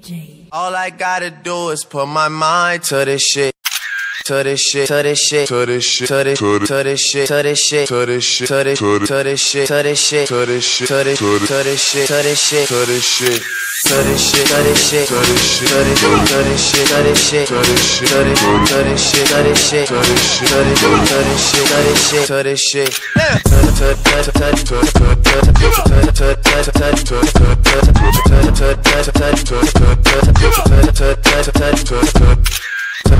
DJ. All I gotta do is put my mind to this shit. To this shit, to this shit, to this shit, to this, to this shit, to this shit, to this shit, to this, to this shit, to this shit, to this shit, to this, to this shit, to this shit, to this shit. To this shit, to this shit, to this shit, to this, shit, to this shit, to this shit, to this shit, to this, shit, to this shit, to this shit, to this shit, to this, shit, to this shit, to this shit, to this shit.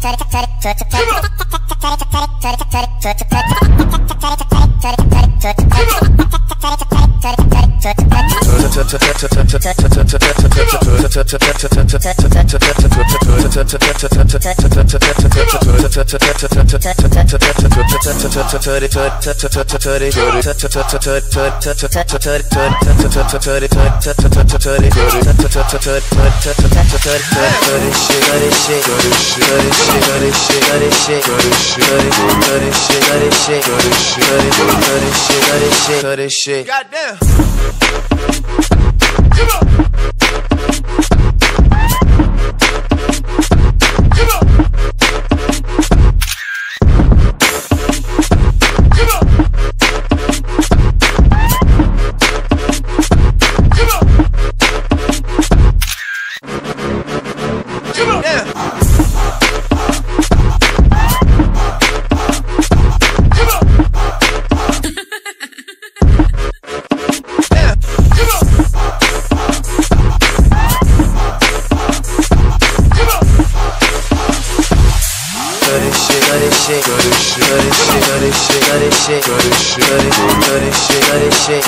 Come on. Come on. Goddamn. Come on. shit, cut shit, shit, shit,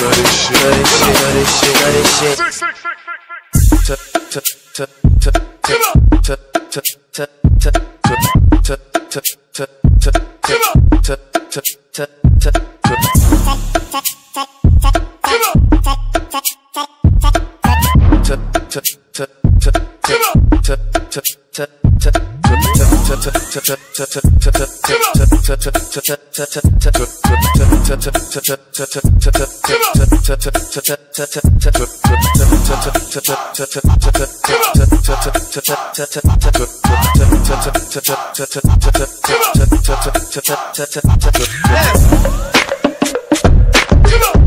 shit, shit, shit, shit. Come on!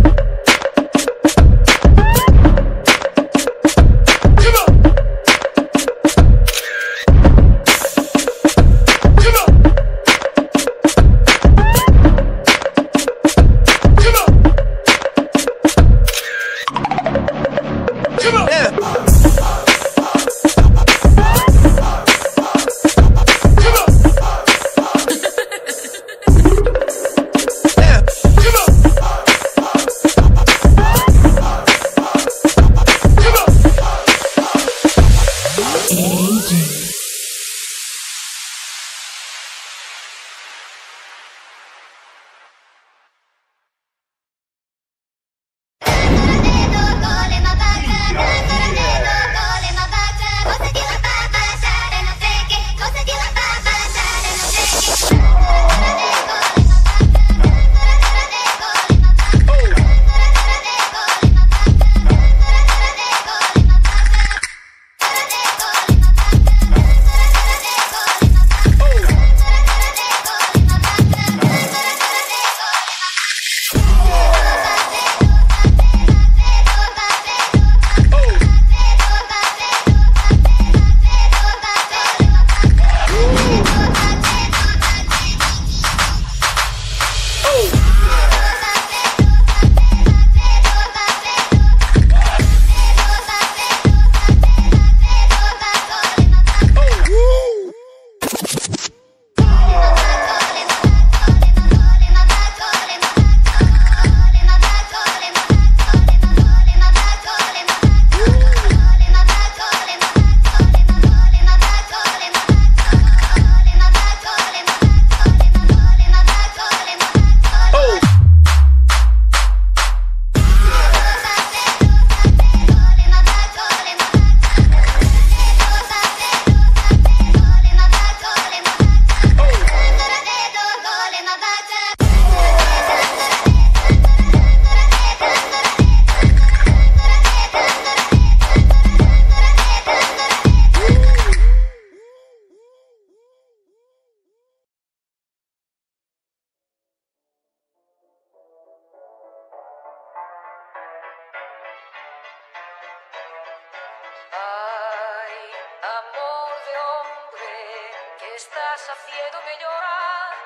Estás haciéndome llorar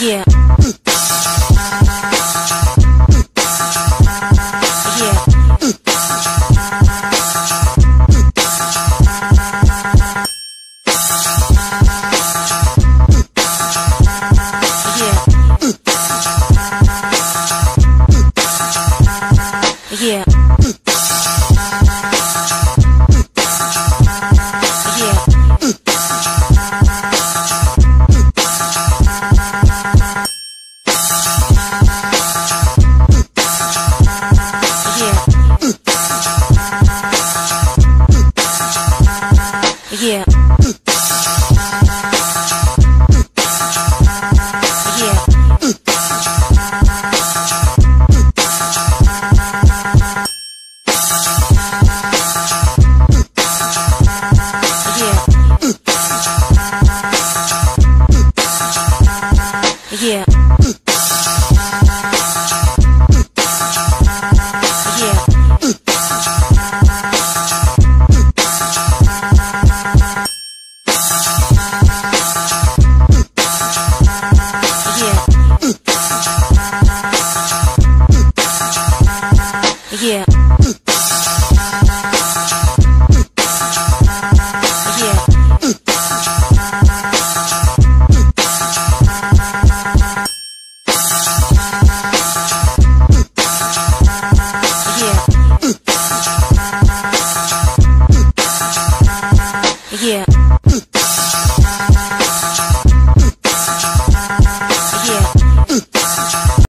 Yeah.